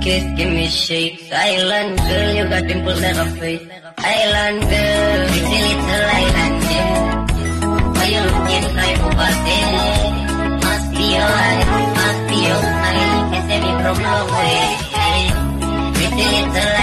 kiss, give me shape. Island girl, you got dimples that are fake. Island girl, pretty little island girl. Why you looking like over there? Must be your eyes, must be your smile. You can see me from away. Pretty little